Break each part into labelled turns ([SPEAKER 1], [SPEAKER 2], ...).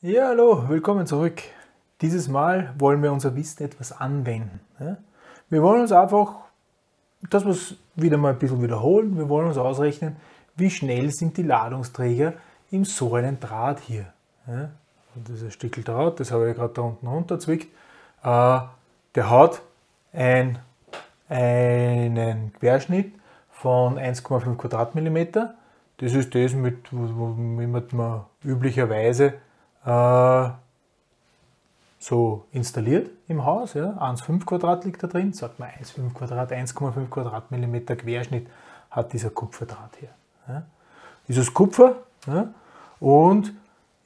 [SPEAKER 1] Ja, hallo, willkommen zurück. Dieses Mal wollen wir unser Wissen etwas anwenden. Wir wollen uns einfach, das was wieder mal ein bisschen wiederholen, wir wollen uns ausrechnen, wie schnell sind die Ladungsträger im so einen Draht hier. Und dieses Stückel Draht, das habe ich gerade da unten runterzwickt, äh, der hat ein, einen Querschnitt von 1,5 Quadratmillimeter. Das ist das, mit, womit man üblicherweise äh, so installiert im Haus. Ja. 1,5 Quadrat liegt da drin, sagt man 1,5 Quadrat, 1,5 Quadratmillimeter Querschnitt hat dieser Kupferdraht hier. Ja. Dieses Kupfer ja. und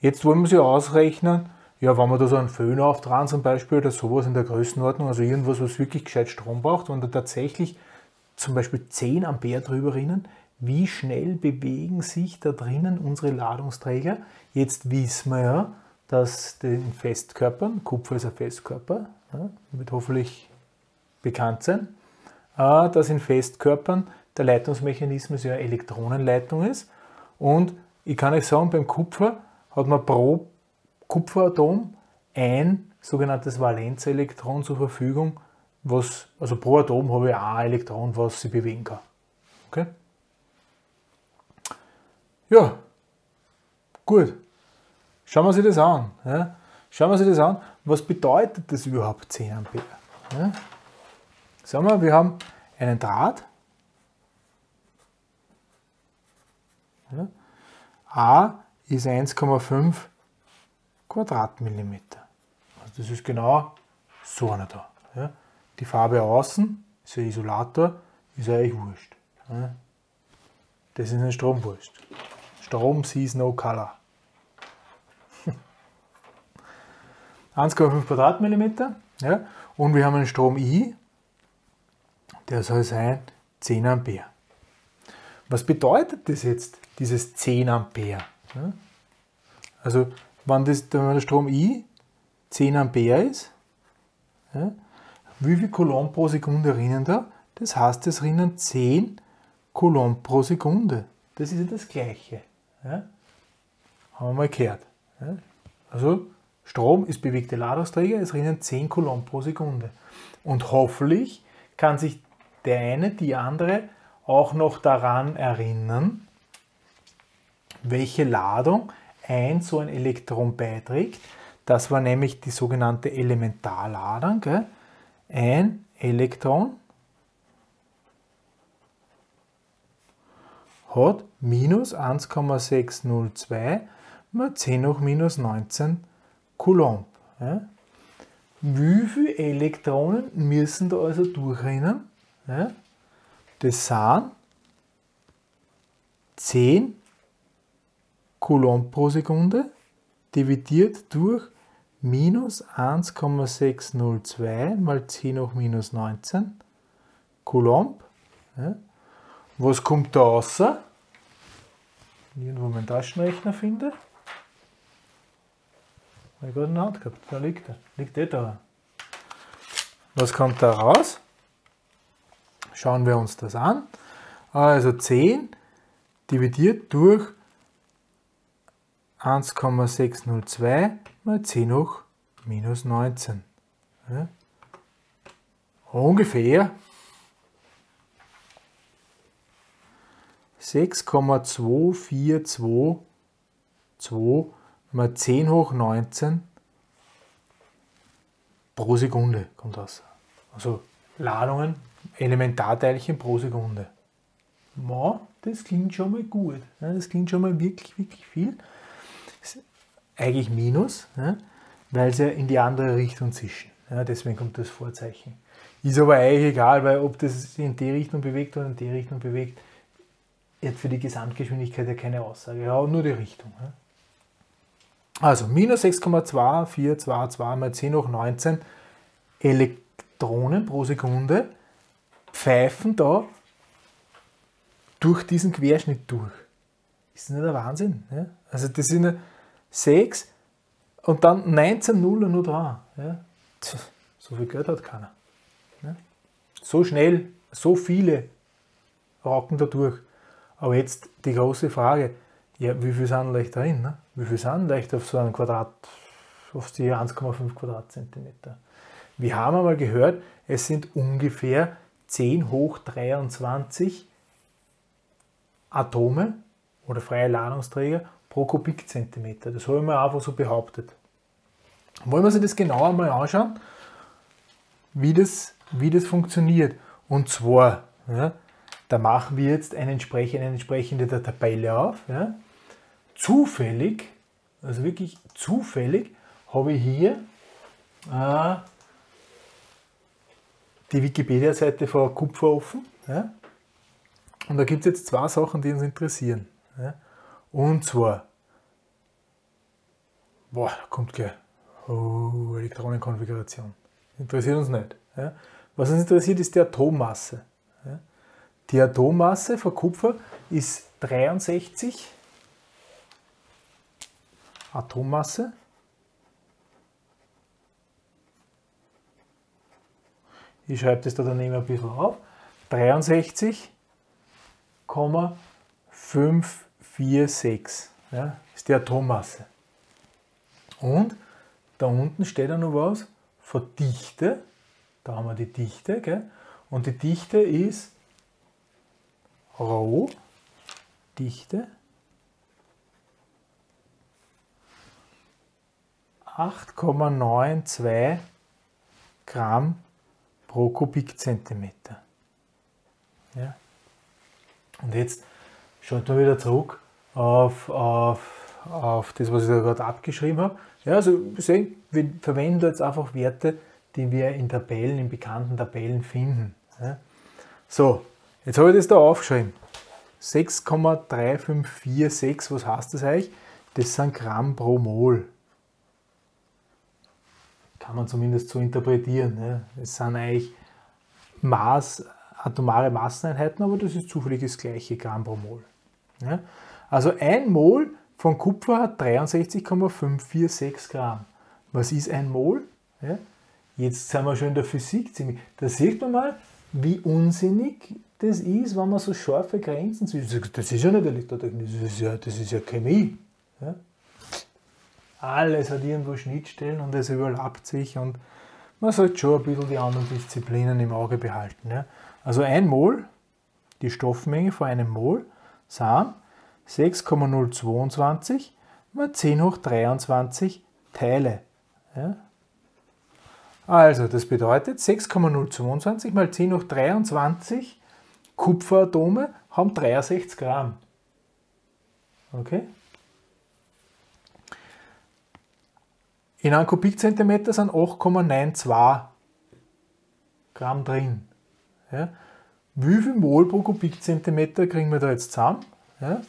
[SPEAKER 1] jetzt wollen wir sie ausrechnen, ja, wenn wir da so einen Föhn auftragen zum Beispiel oder sowas in der Größenordnung, also irgendwas, was wirklich gescheit Strom braucht, wenn da tatsächlich zum Beispiel 10 Ampere drüber rinnen, wie schnell bewegen sich da drinnen unsere Ladungsträger. Jetzt wissen wir ja, dass den Festkörpern, Kupfer ist ein Festkörper, ja, wird hoffentlich bekannt sein, äh, dass in Festkörpern der Leitungsmechanismus ja Elektronenleitung ist. Und ich kann euch sagen, beim Kupfer hat man pro Kupferatom ein sogenanntes Valenzelektron zur Verfügung, was, also pro Atom habe ich ein Elektron, was sich bewegen kann. Okay? Ja, gut. Schauen wir uns das an. Ja? Schauen wir uns das an. Was bedeutet das überhaupt 10 Ampere? Ja? Sagen wir, wir haben einen Draht. Ja? A ist 1,5 Quadratmillimeter. Also das ist genau so einer da. Ja? Die Farbe außen ist ein Isolator, ist eigentlich wurscht. Das ist ein Stromwurst. Strom sees no color. 1,5 Quadratmillimeter. Ja, und wir haben einen Strom I, der soll sein 10 Ampere. Was bedeutet das jetzt, dieses 10 Ampere? Ja, also, wenn, das, wenn der Strom I 10 Ampere ist, ja, wie viel Coulomb pro Sekunde rinnen da? Das heißt, es rinnen 10 Coulomb pro Sekunde. Das ist ja das Gleiche. Ja? Haben wir mal gehört. Ja? Also Strom ist bewegte Ladungsträger, es rinnen 10 Coulomb pro Sekunde. Und hoffentlich kann sich der eine, die andere auch noch daran erinnern, welche Ladung ein so ein Elektron beiträgt. Das war nämlich die sogenannte Elementarladung. Gell? Ein Elektron hat minus 1,602 mal 10 hoch minus 19 Coulomb. Ja? Wie viele Elektronen müssen da also durchrennen? Ja? Das sind 10 Coulomb pro Sekunde dividiert durch minus 1,602 mal 10 hoch minus 19 Coulomb. Ja? Was kommt da außer? Irgendwo meinen Taschenrechner finde. Habe ich gerade in der Hand gehabt. Da liegt er. Liegt eh da. Was kommt da raus? Schauen wir uns das an. Also 10 dividiert durch 1,602 mal 10 hoch minus 19. Ja. Ungefähr 6,2422 mal 10 hoch 19 pro Sekunde kommt das. Also Ladungen, Elementarteilchen pro Sekunde. Ja, das klingt schon mal gut. Das klingt schon mal wirklich, wirklich viel. Eigentlich Minus, weil sie in die andere Richtung zischen. Deswegen kommt das Vorzeichen. Ist aber eigentlich egal, weil ob das in die Richtung bewegt oder in die Richtung bewegt, hat für die Gesamtgeschwindigkeit ja keine Aussage. Ja, nur die Richtung. Also minus 6,2422 mal 10 hoch 19 Elektronen pro Sekunde pfeifen da durch diesen Querschnitt durch. Ist das nicht der Wahnsinn? Ja? Also das sind 6 und dann 19 Nuller nur da. Ja? So viel Geld hat keiner. Ja? So schnell, so viele rocken da durch. Aber jetzt die große Frage, Ja, wie viel sind leicht drin? Ne? Wie viel sind leicht auf so einem Quadrat, auf die 1,5 Quadratzentimeter? Wir haben einmal gehört, es sind ungefähr 10 hoch 23 Atome oder freie Ladungsträger pro Kubikzentimeter. Das habe ich mir einfach so behauptet. Wollen wir uns das genauer mal anschauen, wie das, wie das funktioniert. Und zwar, ja, da machen wir jetzt eine entsprechende, eine entsprechende Tabelle auf. Ja. Zufällig, also wirklich zufällig, habe ich hier äh, die Wikipedia-Seite von Kupfer offen. Ja. Und da gibt es jetzt zwei Sachen, die uns interessieren. Ja. Und zwar, boah, kommt gleich, oh, Elektronenkonfiguration. Interessiert uns nicht. Ja. Was uns interessiert, ist die Atommasse. Ja. Die Atommasse von Kupfer ist 63 Atommasse. Ich schreibe das da daneben ein bisschen auf. 63,546 ja, ist die Atommasse. Und da unten steht auch noch was von Dichte. Da haben wir die Dichte. Gell? Und die Dichte ist Rho, Dichte, 8,92 Gramm pro Kubikzentimeter. Ja. Und jetzt schaut man wieder zurück auf, auf, auf das, was ich da gerade abgeschrieben habe. Ja, also sehen, wir verwenden jetzt einfach Werte, die wir in Tabellen, in bekannten Tabellen finden. Ja. So, jetzt habe ich das da aufgeschrieben. 6,3546, was heißt das eigentlich? Das sind Gramm pro Mol. Kann man zumindest so interpretieren. Ne? Es sind eigentlich Maß, atomare Masseneinheiten, aber das ist zufällig das gleiche Gramm pro Mol. Ja? Also ein Mol von Kupfer hat 63,546 Gramm. Was ist ein Mol? Ja? Jetzt sind wir schon in der Physik ziemlich. Da sieht man mal, wie unsinnig das ist, wenn man so scharfe Grenzen zwischen. Das ist ja nicht Elektrotechnik, das ist ja, das ist ja Chemie. Ja? Alles hat irgendwo Schnittstellen und es überlappt sich und man sollte schon ein bisschen die anderen Disziplinen im Auge behalten. Ja? Also ein Mol, die Stoffmenge von einem Mol, sind 6,022 mal 10 hoch 23 Teile. Ja? Also, das bedeutet 6,022 mal 10 hoch 23 Kupferatome haben 63 Gramm. Okay? In einem Kubikzentimeter sind 8,92 Gramm drin. Ja? Wie viel Mol pro Kubikzentimeter kriegen wir da jetzt zusammen? Ja?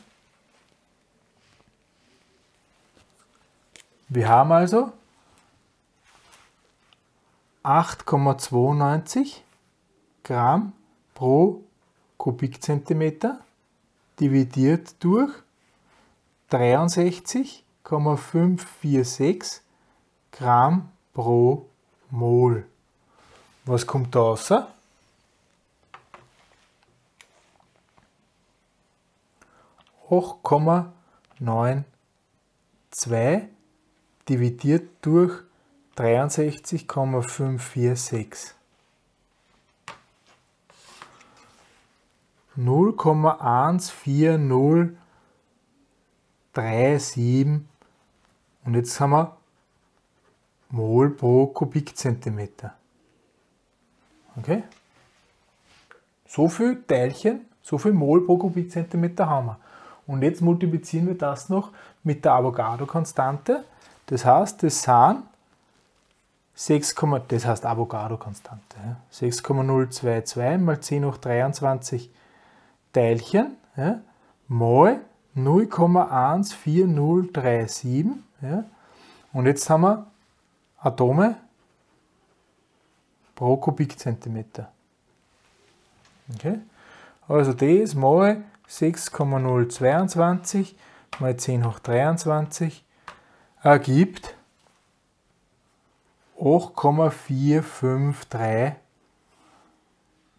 [SPEAKER 1] Wir haben also 8,92 Gramm pro Kubikzentimeter dividiert durch 63,546 Gramm pro Mol. Was kommt da raus? 8,92 dividiert durch 63,546. 0,14037 und jetzt haben wir Mol pro Kubikzentimeter. Okay? So viel Teilchen, so viel Mol pro Kubikzentimeter haben wir. Und jetzt multiplizieren wir das noch mit der Avogadro-Konstante. Das heißt, das sind 6, das heißt Avogadro-Konstante. 6,022 mal 10 hoch 23 Teilchen ja, mal 0,14037. Ja. Und jetzt haben wir Atome pro Kubikzentimeter. Okay? Also das mal 6,022 mal 10 hoch 23 ergibt 8,453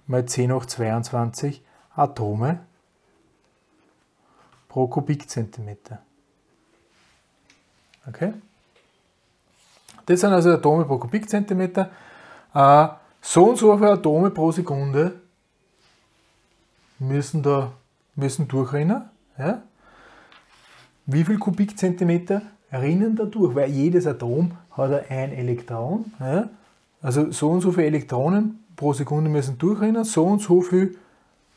[SPEAKER 1] mal 10 hoch 22 Atome pro Kubikzentimeter. Okay? Das sind also Atome pro Kubikzentimeter. Äh, so und so viele Atome pro Sekunde müssen da müssen durchrennen. Ja? Wie viel Kubikzentimeter rinnen da durch? Weil jedes Atom hat ein Elektron. Ja? Also so und so viele Elektronen pro Sekunde müssen durchrennen, so und so viele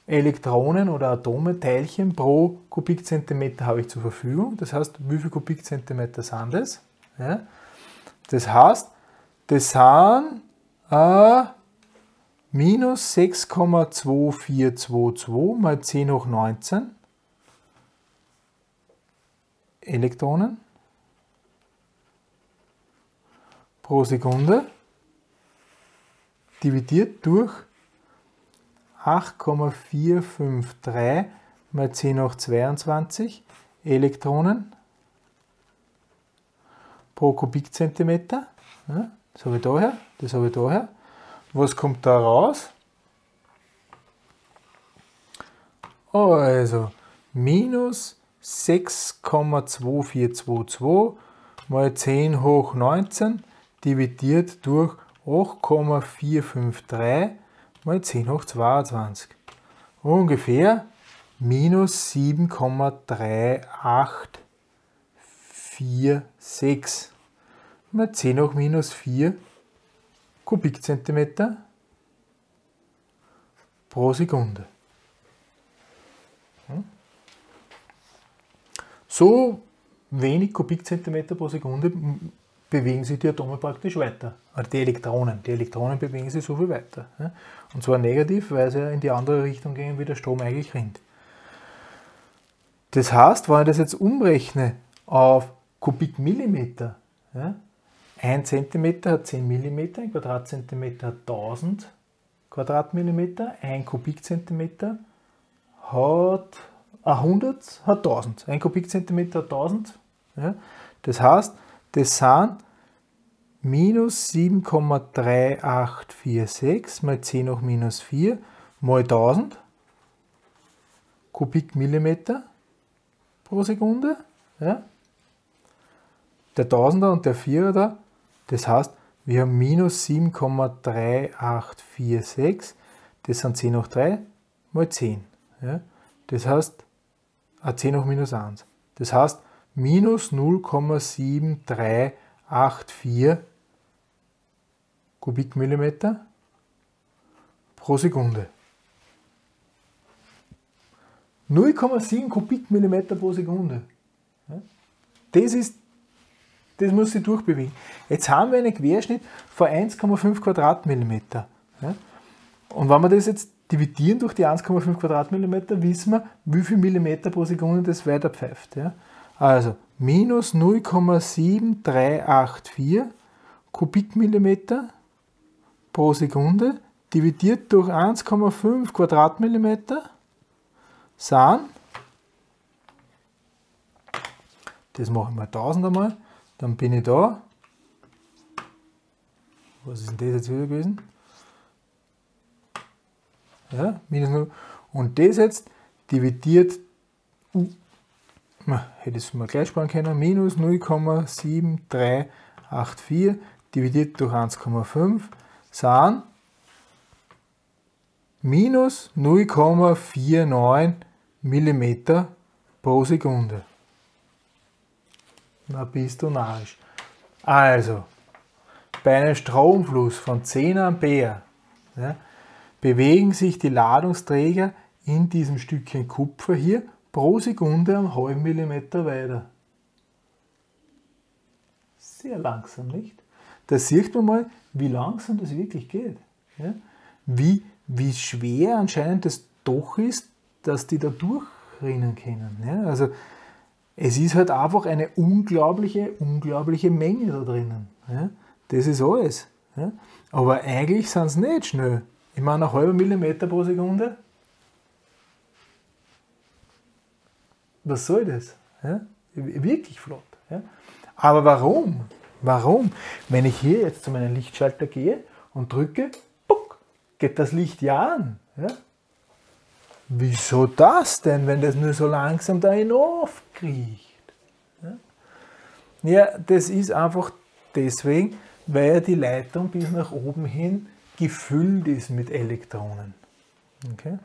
[SPEAKER 1] Elektronen oder Atome, Teilchen pro Kubikzentimeter habe ich zur Verfügung. Das heißt, wie viele Kubikzentimeter sind das? Ja? Das heißt, das sind äh, minus 6,2422 mal 10 hoch 19 Elektronen pro Sekunde dividiert durch 8,453 mal 10 hoch 22 Elektronen pro Kubikzentimeter. Das habe ich daher, das habe ich daher. Was kommt da raus? Also minus 6,2422 mal 10 hoch 19 dividiert durch 8,453 mal 10 hoch 22. Ungefähr minus 7,3846 mal 10 hoch minus 4 Kubikzentimeter pro Sekunde. Hm? So wenig Kubikzentimeter pro Sekunde bewegen sich die Atome praktisch weiter. Also die Elektronen. Die Elektronen bewegen sich so viel weiter. Und zwar negativ, weil sie in die andere Richtung gehen, wie der Strom eigentlich rinnt. Das heißt, wenn ich das jetzt umrechne auf Kubikmillimeter, ja, 1 cm hat 10 mm, ein Quadratzentimeter hat 1000 Quadratmillimeter, ein Kubikzentimeter hat 100 hat 1000. Ein Kubikzentimeter hat 1000. Ja. Das heißt, das sind minus 7,3846 mal 10 hoch minus 4 mal 1000 Kubikmillimeter pro Sekunde. Ja. Der Tausender und der Vierer da, das heißt, wir haben minus 7,3846, das sind 10 hoch 3 mal 10. Ja. Das heißt, 10 hoch minus 1. Das heißt, minus 0,7384 Kubikmillimeter pro Sekunde. 0,7 Kubikmillimeter pro Sekunde. Das ist, das muss sich durchbewegen. Jetzt haben wir einen Querschnitt von 1,5 Quadratmillimeter. Und wenn wir das jetzt dividieren durch die 1,5 Quadratmillimeter, wissen wir, wie viel Millimeter pro Sekunde das weiter pfeift. Ja? Also minus 0,7384 Kubikmillimeter pro Sekunde dividiert durch 1,5 Quadratmillimeter sind, das machen wir 1000 einmal, dann bin ich da, was ist denn das jetzt wieder gewesen? Ja, minus 0. Und das jetzt dividiert, hätte ich es mal gleich sparen können, minus 0,7384 dividiert durch 1,5 sind minus 0,49 mm pro Sekunde. Na bist du narrisch. Also, bei einem Stromfluss von 10 Ampere ja, bewegen sich die Ladungsträger in diesem Stückchen Kupfer hier pro Sekunde einen halben Millimeter weiter. Sehr langsam, nicht? Da sieht man mal, wie langsam das wirklich geht. Ja? Wie, wie schwer anscheinend das doch ist, dass die da durchrennen können. Ja? Also es ist halt einfach eine unglaubliche, unglaubliche Menge da drinnen. Ja? Das ist alles. Aber eigentlich sind es nicht schnell. Ich meine, ein halber Millimeter pro Sekunde. Was soll das? Ja? Wirklich flott. Ja? Aber warum? Warum? Wenn ich hier jetzt zu meinem Lichtschalter gehe und drücke, puck, geht das Licht ja an. Ja? wieso das denn, wenn das nur so langsam da hinaufkriecht? Ja, das ist einfach deswegen, weil die Leitung bis nach oben hin gefüllt ist mit Elektronen. Okay?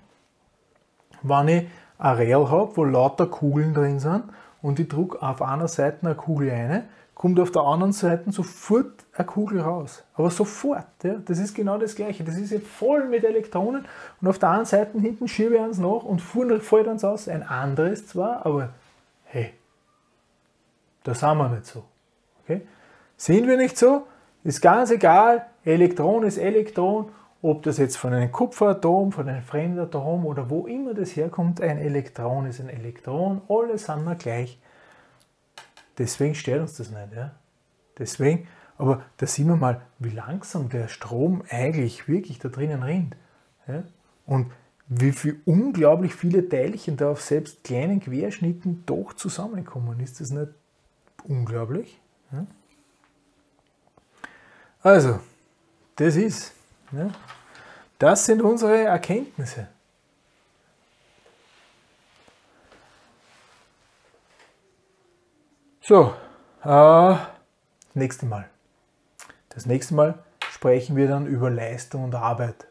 [SPEAKER 1] Wenn ich ein Rail habe, wo lauter Kugeln drin sind und ich drücke auf einer Seite eine Kugel ein, kommt auf der anderen Seite sofort eine Kugel raus. Aber sofort. Ja? Das ist genau das Gleiche. Das ist jetzt voll mit Elektronen und auf der anderen Seite hinten schiebe ich eins nach und fällt eins aus. Ein anderes zwar, aber hey, da sind wir nicht so. Okay? Sind wir nicht so? Ist ganz egal, Elektron ist Elektron, ob das jetzt von einem Kupferatom, von einem Fremdatom oder wo immer das herkommt, ein Elektron ist ein Elektron, alle sind wir gleich. Deswegen stört uns das nicht. Ja? Deswegen, aber da sehen wir mal, wie langsam der Strom eigentlich wirklich da drinnen rinnt. Ja? Und wie viel unglaublich viele Teilchen da auf selbst kleinen Querschnitten doch zusammenkommen. Ist das nicht unglaublich? Ja? Also, das ist, das sind unsere Erkenntnisse. So, äh, nächste Mal. Das nächste Mal sprechen wir dann über Leistung und Arbeit.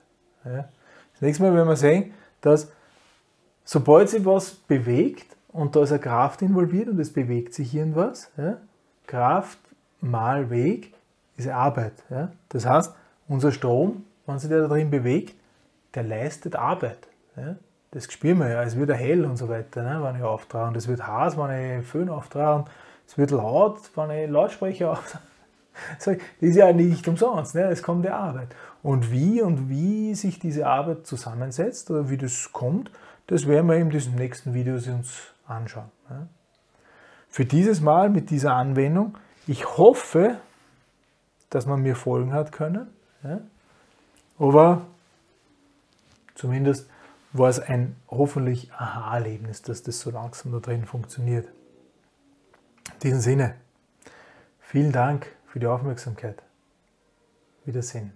[SPEAKER 1] Ja. Das nächste Mal werden wir sehen, dass sobald sich was bewegt und da ist eine Kraft involviert und es bewegt sich irgendwas, ja, Kraft mal Weg ist Arbeit. Ja. Das heißt, unser Strom, wenn sich der da drin bewegt, der leistet Arbeit. Ja. Das spüren wir ja, es wird hell und so weiter, ne, wenn ich auftrage. Es wird heiß, wenn ich Föhn auftrage. Es wird laut, wenn ich Lautsprecher auf. Das ist ja nicht umsonst, ne? es kommt die Arbeit. Und wie und wie sich diese Arbeit zusammensetzt oder wie das kommt, das werden wir in diesen nächsten Videos uns anschauen. Ne? Für dieses Mal mit dieser Anwendung, ich hoffe, dass man mir folgen hat können. Ja? Aber zumindest war es ein hoffentlich Aha-Erlebnis, dass das so langsam da drin funktioniert. In diesem Sinne, vielen Dank für die Aufmerksamkeit. Wiedersehen.